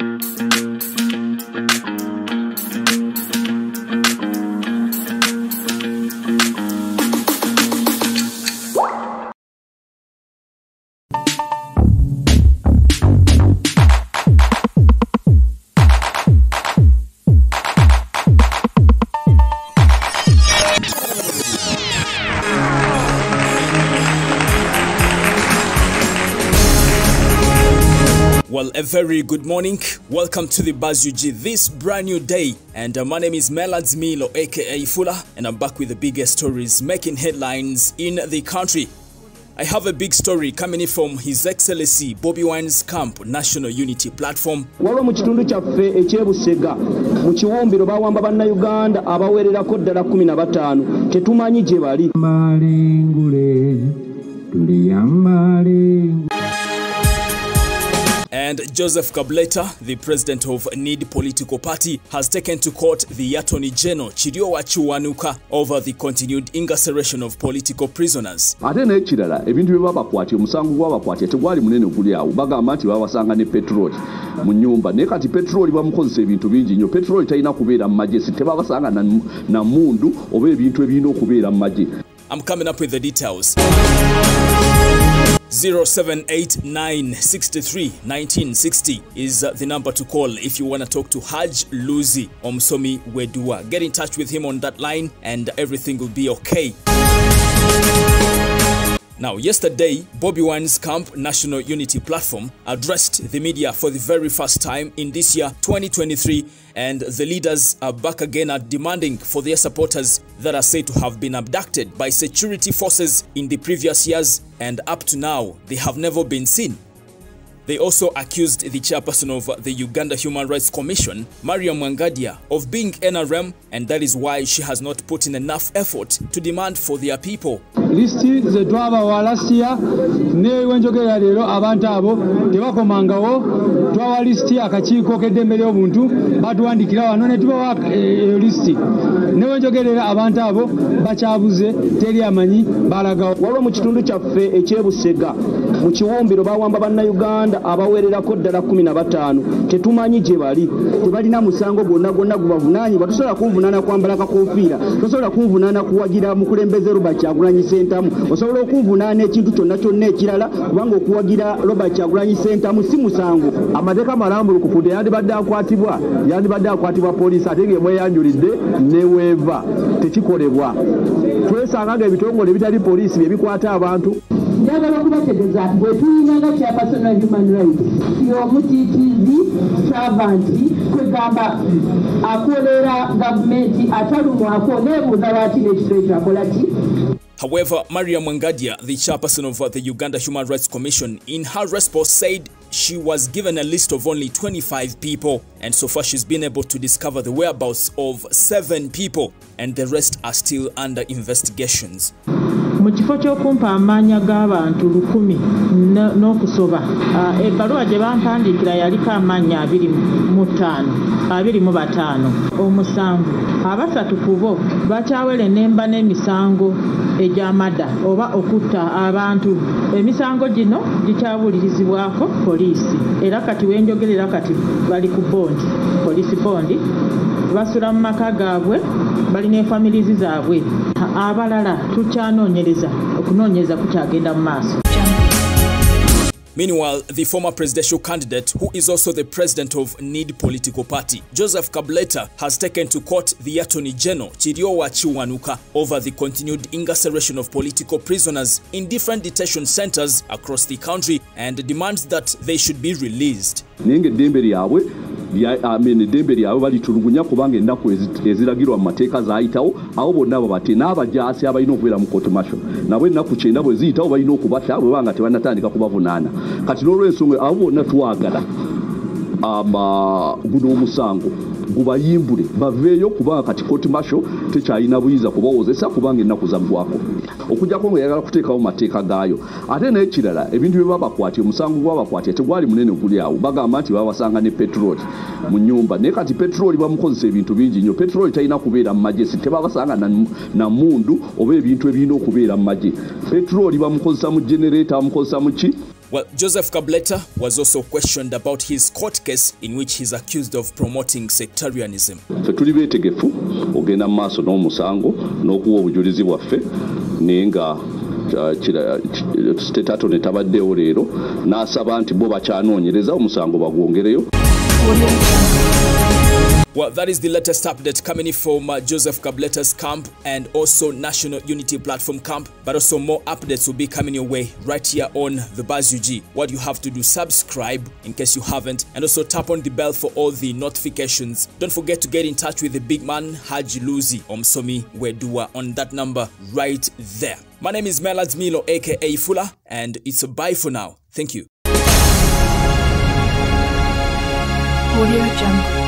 you Well, a very good morning. Welcome to the Buzz UG this brand new day. And uh, my name is Melad Milo, aka Fula, and I'm back with the biggest stories making headlines in the country. I have a big story coming in from His Excellency Bobi Wine's Camp National Unity Platform. waliwo mu kitundu kyaffe ekyebusega mu kiwumbiro bawamba bannayuganda abawererako ddala 15 tetumanyi gye bali malengule tuliyambalengule Joseph Kableta, the president of Need Political Party, has taken to court the Attorney General Chiriowa Chiwanuka over the continued incarceration of political prisoners. ate n'ekirala ebintu bye babakwatya omusango gwabakwatya tegwali munene guli awo. Bagamba nti babasanga ne petroli mu nyumba naye kati petroli bamukozesa ebintu bingi nnyo. Petroli talina kubeera mu magye. Tebabasanga na- na mundu oba ebintu ebirina okubeera mu magye. I'm coming up with the details. 0789631960 is uh, the number to call if you want to talk to Haj Luzi Omsomi Wedua. Get in touch with him on that line and everything will be okay. Now, yesterday, Bobby Wine's Camp National Unity Platform addressed the media for the very first time in this year, 2023, and the leaders are back again at demanding for their supporters that are said to have been abducted by security forces in the previous years, and up to now, they have never been seen. They also accused the chairperson of the Uganda Human Rights Commission, Mariam Wangadya, of being NRM, and that is why she has not put in enough effort to demand for their people. lisiti ze twabawa lasiya newenjogerera leero abantu abo tebakomangawo twawa lisiti akakiiko k'eddembe ly'obuntu batuwandikira wano ne tubawa eyo lisiti newenjogerera abantu abo bakyabuze teri amanyi balagawo waliwo mu kitundu kyaffe ekyebusega mu kiwumbiro bawamba bannayuganda abawererako ddala 15 tetumanyi gye bali. Tebalina musango gwonna gwonna gubavunaanyibwa tosobola kunvunaana kwambala kakofiira. Tosobola kunvunaana kuwagira mukulembeze robert kyagulanyi sentamu osobola okunvunaana ekintu kyonna kyonna ekirala kubanga okuwagira robert kyagulanyi sentamu si musango. Amateeka malambulukufu teyandibadde akwatibwa yandibadde akwatibwa poliisi ate ngaemweyanjulidde neweeva tekikolebwa. Twesanga nga ebitongole ebitali poliisi bye bikwata abantu human rights akolera However, Mariam Wangadya, the chairperson of uh, the Uganda Human Rights Commission, in her response said she was given a list of only 25 people, and so far she's been able to discover the whereabouts of seven people, and the rest are still under investigations. Mu kifo ky'okumpa amaanya g'abantu lukumi no- n'okusoba. Ah, ebbaluwa gye bampandiikira yaliko amaanya abiri mu ttaano abiri mu bataano. Omusanvu abasatu ku bo bakyawere nemba n'emisango egy'amada oba okutta abantu. Emisango gino gikyabulirizibwako poliisi. Era kati wenjogerera kati bali ku bondi poliisi bondi basula mu maka gaabwe balina efamirizi zaabwe abalala tukyanoonyereza okunoonyereza kukyagenda mu maaso Meanwhile, the former presidential candidate, who is also the president of Need Political Party, Joseph Kabuleta, has taken to court the Attorney General, Kiryowa Kiwanuka, over the continued incarceration of political prisoners in different detention centers across the country and demands that they should be released. Eddembe lyabwe balitulugunya kubanga ennaku ezi- eziragirwa mu mateeka zaayitawo abo bonna abo bate n'abajaasi abalina okubeera mu court martial. Nabo ennaku kyenda bwe ziyitawo balina okubata bwe banga tebannatandika kubavunaana. Kati n'olwensonga abo bonna twagala guno omusango gubayimbule baveeyo kubanga kati court martial tekyalina buyinza kubawozesa kubanga ennaku zaggwako okujjako nga yagala kuteekawo mateeka gaayo. Ate n'ekirala ebintu bye babakwatya omusango gwabakwatya tegwali munene guli awo. Bagamba nti babasanga ne peteroli mu nyumba naye kati peteroli bamukozesa ebintu bingi nnyo. Peteroli talina kubeera mu magye si tebabasanga na- na mundu oba ebintu ebirina okubeera mu magye peteroli bamukozesa mu genereeta bamukozesa mu ki Well, Joseph Kableta was also questioned about his court case in which he's accused of promoting sectarianism. ffe tuli beetegefu ogenda mu maaso n'omusango n'okuwa obujulizi bwaffe naye nga state attorney tabaddeewo leero n'asaba nti bo bakyanoonyereza omusango bagwongereyo Well, that is the latest update coming from uh, Joseph Kabuleta's camp and also National Unity Platform camp. But also more updates will be coming your way right here on the Buzz UG. What you have to do, subscribe in case you haven't, and also tap on the bell for all the notifications. Don't forget to get in touch with the big man Haji Luzi Omsomi Wedua on that number right there. My name is Melad Milo, aka Fuller, and it's a bye for now. Thank you. Audio Jungle.